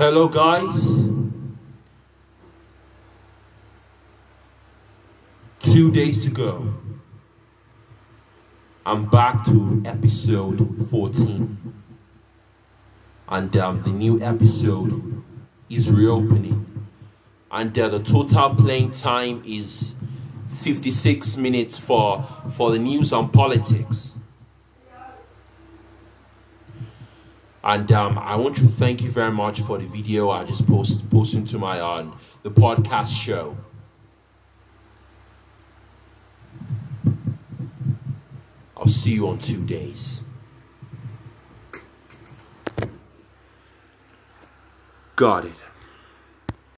Hello, guys. Two days to go. I'm back to episode 14. And um, the new episode is reopening. And uh, the total playing time is 56 minutes for, for the news and politics. And um, I want to thank you very much for the video I just post posted to my on uh, the podcast show. I'll see you on two days. Got it.